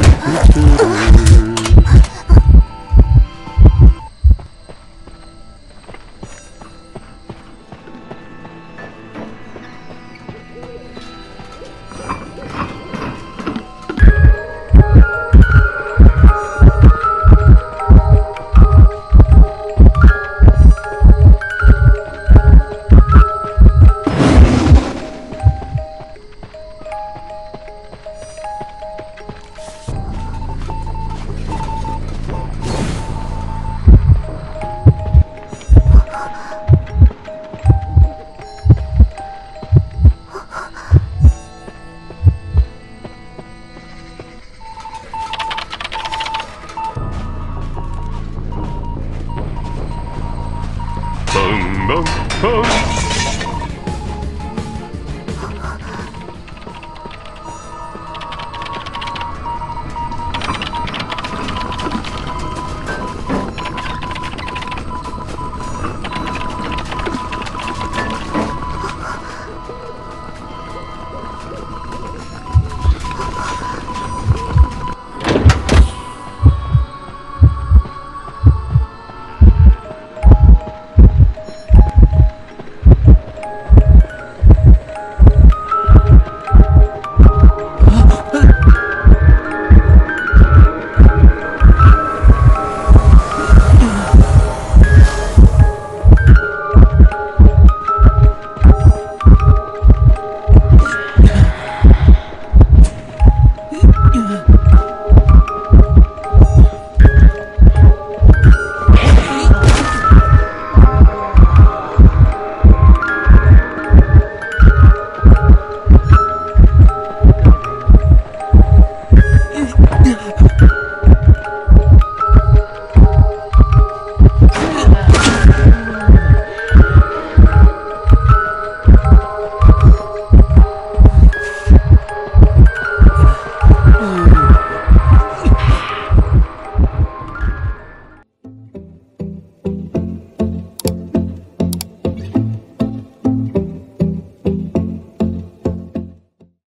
Thank you. Bum, bum, bum.